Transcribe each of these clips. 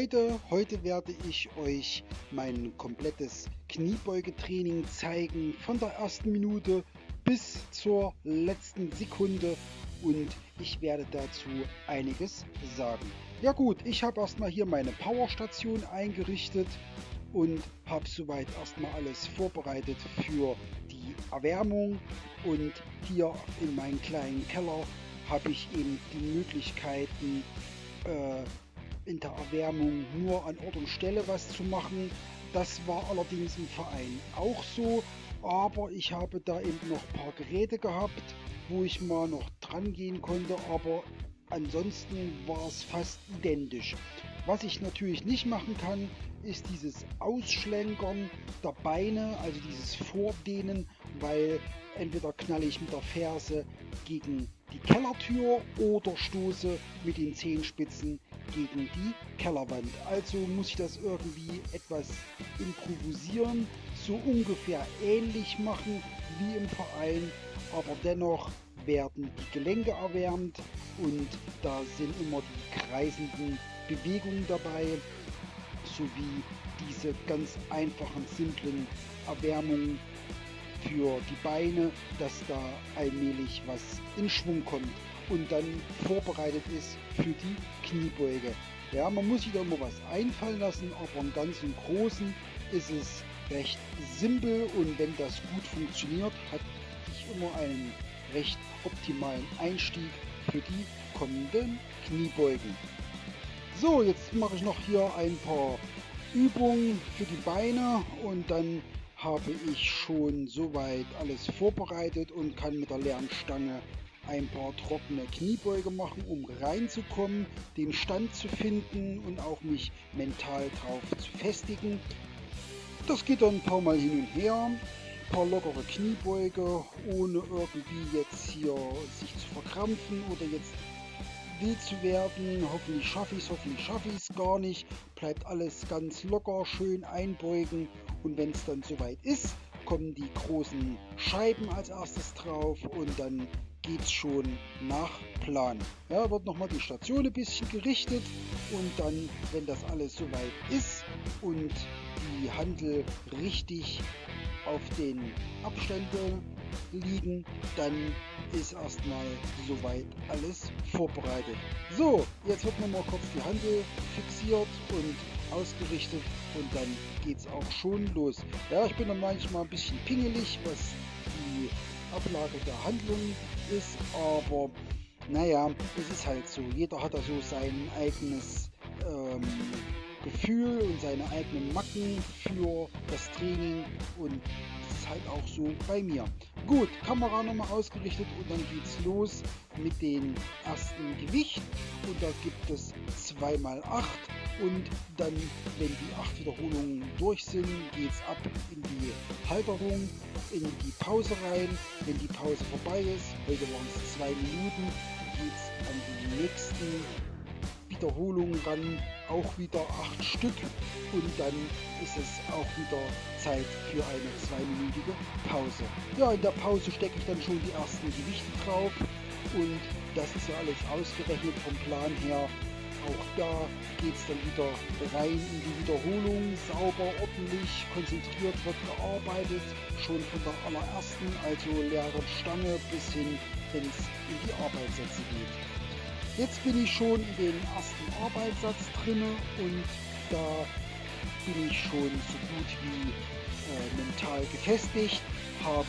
Leute, heute werde ich euch mein komplettes Kniebeugetraining zeigen, von der ersten Minute bis zur letzten Sekunde und ich werde dazu einiges sagen. Ja gut, ich habe erstmal hier meine Powerstation eingerichtet und habe soweit erstmal alles vorbereitet für die Erwärmung und hier in meinem kleinen Keller habe ich eben die Möglichkeiten äh, in der Erwärmung nur an Ort und Stelle was zu machen. Das war allerdings im Verein auch so, aber ich habe da eben noch ein paar Geräte gehabt, wo ich mal noch dran gehen konnte, aber ansonsten war es fast identisch. Was ich natürlich nicht machen kann, ist dieses Ausschlenkern der Beine, also dieses Vordehnen, weil entweder knalle ich mit der Ferse gegen die Kellertür oder stoße mit den Zehenspitzen gegen die Kellerwand. Also muss ich das irgendwie etwas improvisieren, so ungefähr ähnlich machen wie im Verein, aber dennoch werden die Gelenke erwärmt und da sind immer die kreisenden Bewegungen dabei, sowie diese ganz einfachen, simplen Erwärmungen für die Beine, dass da allmählich was in Schwung kommt und dann vorbereitet ist für die Kniebeuge. Ja, man muss sich da immer was einfallen lassen, aber im Ganzen Großen ist es recht simpel und wenn das gut funktioniert, hat ich immer einen recht optimalen Einstieg für die kommenden Kniebeugen. So, jetzt mache ich noch hier ein paar Übungen für die Beine und dann habe ich schon soweit alles vorbereitet und kann mit der leeren Stange ein paar trockene Kniebeuge machen, um reinzukommen, den Stand zu finden und auch mich mental drauf zu festigen. Das geht dann ein paar Mal hin und her. Paar lockere Kniebeuge, ohne irgendwie jetzt hier sich zu verkrampfen oder jetzt wild zu werden. Hoffentlich schaffe ich es, hoffentlich schaffe ich es gar nicht. Bleibt alles ganz locker, schön einbeugen und wenn es dann soweit ist, kommen die großen Scheiben als erstes drauf und dann geht es schon nach Plan. Ja, wird nochmal die Station ein bisschen gerichtet und dann, wenn das alles soweit ist und die Handel richtig auf den Abständen liegen, dann ist erstmal soweit alles vorbereitet. So, jetzt wird nochmal kurz die Handel fixiert und ausgerichtet und dann geht es auch schon los. Ja, ich bin dann manchmal ein bisschen pingelig, was die Ablage der Handlung ist, aber naja, es ist halt so. Jeder hat da so sein eigenes ähm, Gefühl und seine eigenen Macken für das Training und das ist halt auch so bei mir. Gut, Kamera nochmal ausgerichtet und dann geht's los mit den ersten Gewicht und da gibt es 2x8 und dann, wenn die 8 Wiederholungen durch sind, geht's ab in die Halterung, in die Pause rein. Wenn die Pause vorbei ist, heute waren es 2 Minuten, geht's an die nächsten Wiederholungen ran, auch wieder 8 Stück und dann ist es auch wieder Zeit für eine zweiminütige Pause. Ja, in der Pause stecke ich dann schon die ersten Gewichte drauf und das ist ja alles ausgerechnet vom Plan her. Auch da geht es dann wieder rein in die Wiederholung, sauber, ordentlich, konzentriert wird gearbeitet, schon von der allerersten, also leere Stange bis hin, wenn es in die Arbeitssätze geht. Jetzt bin ich schon in den ersten Arbeitssatz drinne und da bin ich schon so gut wie äh, mental gefestigt, habe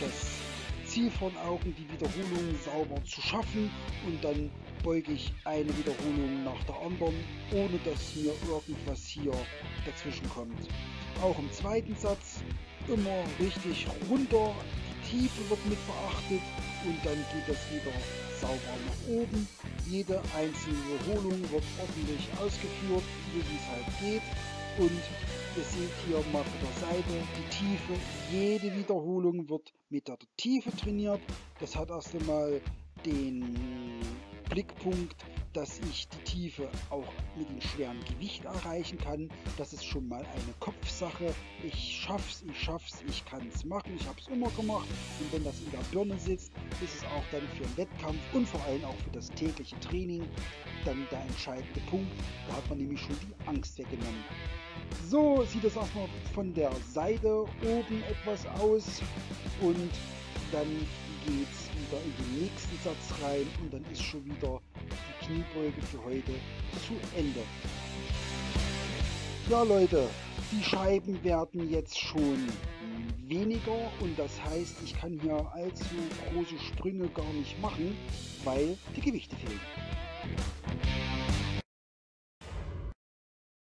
das Ziel von Augen, die Wiederholung sauber zu schaffen und dann beuge ich eine Wiederholung nach der anderen, ohne dass mir irgendwas hier dazwischen kommt. Auch im zweiten Satz immer richtig runter, Tiefe wird mit beachtet und dann geht das wieder sauber nach oben. Jede einzelne Wiederholung wird ordentlich ausgeführt, wie es halt geht. Und ihr seht hier mal von der Seite die Tiefe. Jede Wiederholung wird mit der Tiefe trainiert. Das hat erst einmal den Blickpunkt, dass ich die Tiefe auch mit dem schweren Gewicht erreichen kann. Das ist schon mal eine Kopfsache. Ich schaff's, ich schaff's, ich kann es machen. Ich habe es immer gemacht. Und wenn das in der Birne sitzt, ist es auch dann für den Wettkampf und vor allem auch für das tägliche Training dann der entscheidende Punkt. Da hat man nämlich schon die Angst weggenommen. So sieht es erstmal von der Seite oben etwas aus und dann geht es wieder in den nächsten Satz rein und dann ist schon wieder Kniebeuge für heute zu Ende. Ja Leute, die Scheiben werden jetzt schon weniger und das heißt, ich kann hier allzu große Sprünge gar nicht machen, weil die Gewichte fehlen.